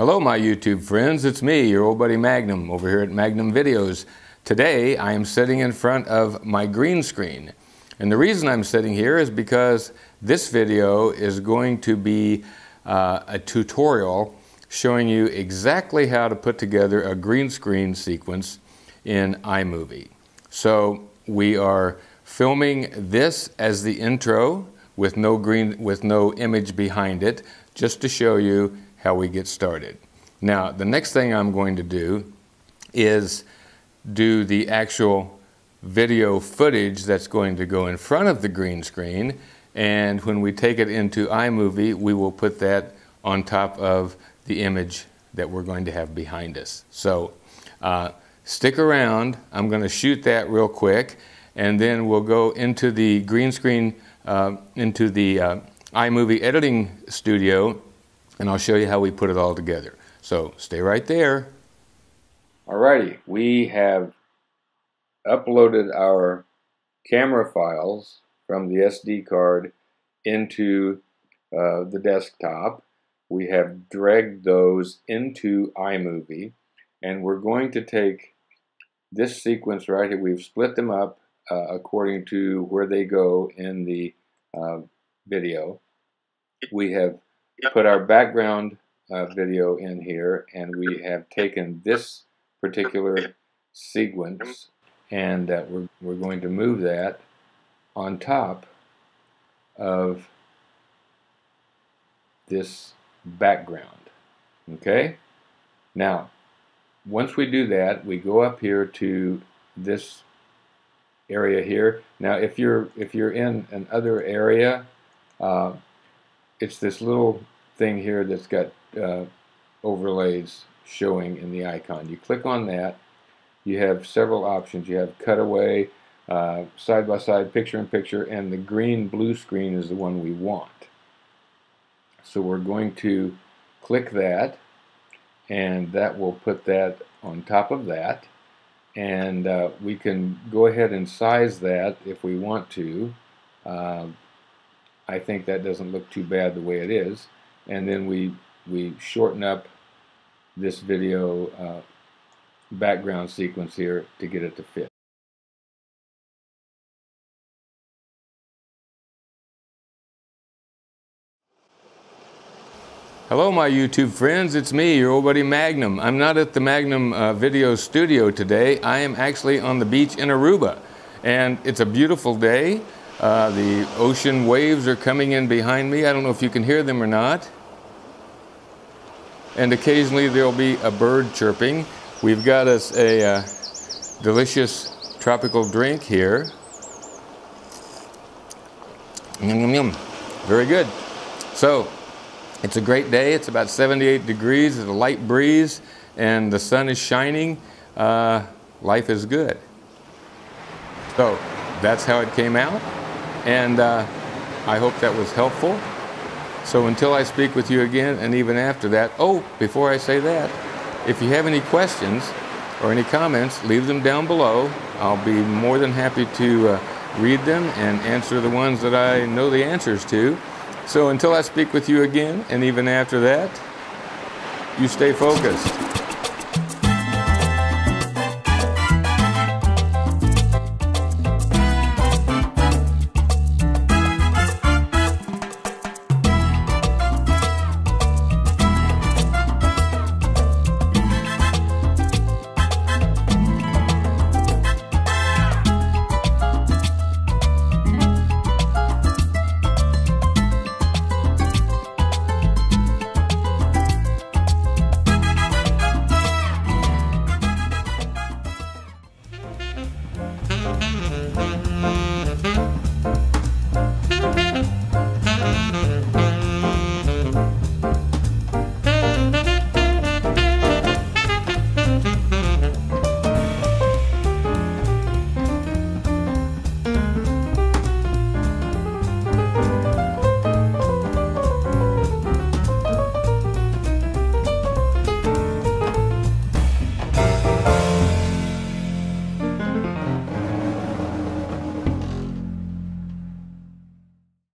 Hello, my YouTube friends. It's me, your old buddy Magnum, over here at Magnum Videos. Today, I am sitting in front of my green screen. And the reason I'm sitting here is because this video is going to be uh, a tutorial showing you exactly how to put together a green screen sequence in iMovie. So we are filming this as the intro with no green with no image behind it just to show you how we get started. Now, the next thing I'm going to do is do the actual video footage that's going to go in front of the green screen. And when we take it into iMovie, we will put that on top of the image that we're going to have behind us. So uh, stick around. I'm going to shoot that real quick. And then we'll go into the green screen, uh, into the uh, iMovie editing studio and I'll show you how we put it all together. So stay right there. Alrighty, we have uploaded our camera files from the SD card into uh, the desktop. We have dragged those into iMovie and we're going to take this sequence right here. We've split them up uh, according to where they go in the uh, video. We have put our background uh, video in here and we have taken this particular sequence and that we're, we're going to move that on top of this background okay now once we do that we go up here to this area here now if you're if you're in another area uh, it's this little thing here that's got uh, overlays showing in the icon. You click on that, you have several options. You have cutaway, uh, side by side, picture in picture, and the green blue screen is the one we want. So we're going to click that, and that will put that on top of that. And uh, we can go ahead and size that if we want to. Uh, I think that doesn't look too bad the way it is and then we we shorten up this video uh, background sequence here to get it to fit. Hello my YouTube friends, it's me, your old buddy Magnum. I'm not at the Magnum uh, Video Studio today. I am actually on the beach in Aruba. And it's a beautiful day. Uh, the ocean waves are coming in behind me. I don't know if you can hear them or not and occasionally there'll be a bird chirping. We've got us a uh, delicious tropical drink here. Yum, yum. Very good. So, it's a great day. It's about 78 degrees. It's a light breeze, and the sun is shining. Uh, life is good. So, that's how it came out, and uh, I hope that was helpful. So until I speak with you again, and even after that, oh, before I say that, if you have any questions or any comments, leave them down below. I'll be more than happy to uh, read them and answer the ones that I know the answers to. So until I speak with you again, and even after that, you stay focused.